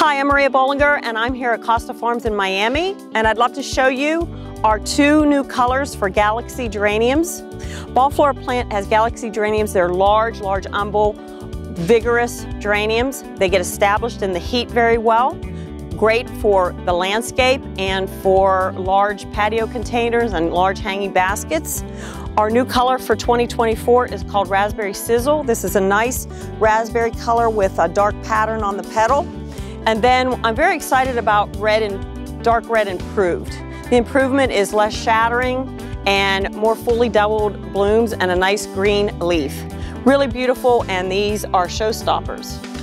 Hi, I'm Maria Bolinger and I'm here at Costa Farms in Miami and I'd love to show you our two new colors for Galaxy geraniums. Ball FloraPlant has Galaxy geraniums. They're large, large umbel, vigorous geraniums. They get established in the heat very well. Great for the landscape and for large patio containers and large hanging baskets. Our new color for 2024 is called Raspberry Sizzle. This is a nice raspberry color with a dark pattern on the petal. And then I'm very excited about red and dark red improved. The improvement is less shattering and more fully doubled blooms and a nice green leaf. Really beautiful and these are showstoppers.